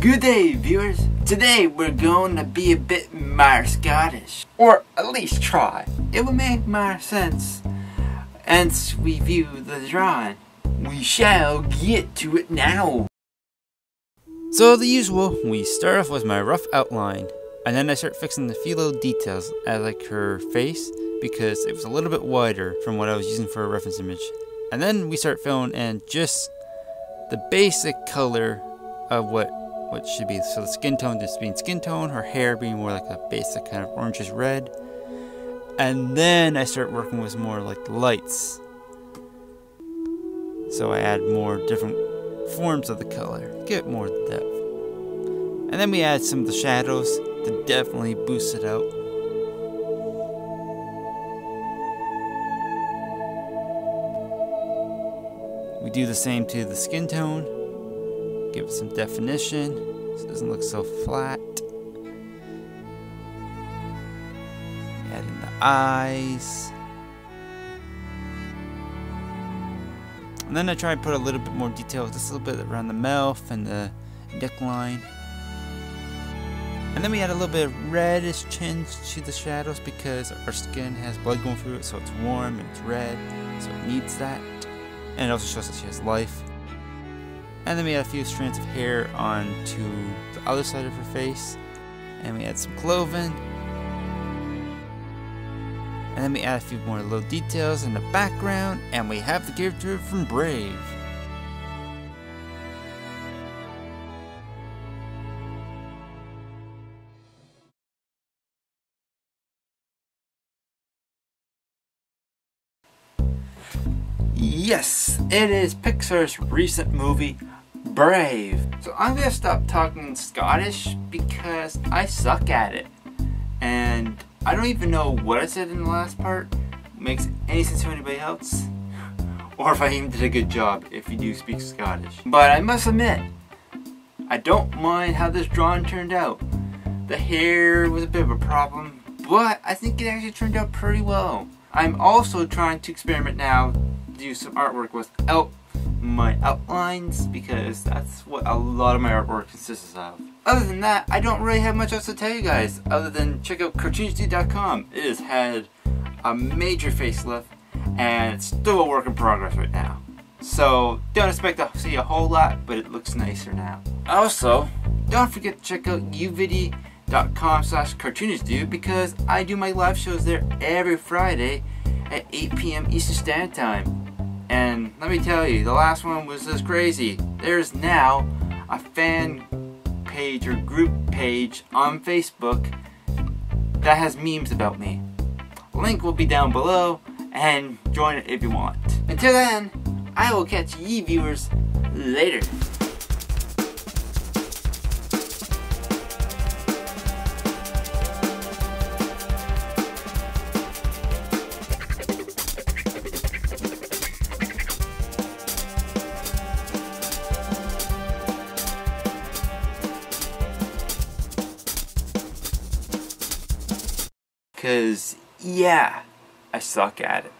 Good day, viewers. Today we're going to be a bit more Scottish. Or at least try. It will make more sense. Hence we view the drawing. We shall get to it now. So the usual, we start off with my rough outline. And then I start fixing a few little details. I like her face because it was a little bit wider from what I was using for a reference image. And then we start filling in just the basic color of what what should be. So the skin tone just being skin tone, her hair being more like a basic kind of orangish red. And then I start working with more like lights. So I add more different forms of the color, get more depth. And then we add some of the shadows to definitely boost it out. We do the same to the skin tone give it some definition so it doesn't look so flat. Add in the eyes. And then I try and put a little bit more detail, just a little bit around the mouth and the neckline. And then we add a little bit of reddish tinge to the shadows because our skin has blood going through it, so it's warm and it's red, so it needs that. And it also shows that she has life. And then we add a few strands of hair onto the other side of her face. And we add some cloven. And then we add a few more little details in the background. And we have the character from Brave. Yes, it is Pixar's recent movie, Brave. So I'm gonna stop talking Scottish because I suck at it. And I don't even know what I said in the last part makes any sense to anybody else. Or if I even did a good job if you do speak Scottish. But I must admit, I don't mind how this drawing turned out. The hair was a bit of a problem, but I think it actually turned out pretty well. I'm also trying to experiment now do some artwork without my outlines because that's what a lot of my artwork consists of. Other than that, I don't really have much else to tell you guys other than check out cartoonistdude.com. It has had a major facelift and it's still a work in progress right now. So don't expect to see a whole lot, but it looks nicer now. Also, don't forget to check out uvidy.com slash cartoonistdude because I do my live shows there every Friday at 8 p.m. Eastern Standard Time. And let me tell you, the last one was just crazy. There's now a fan page or group page on Facebook that has memes about me. Link will be down below and join it if you want. Until then, I will catch ye viewers later. Cause yeah, I suck at it.